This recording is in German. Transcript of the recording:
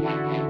Musik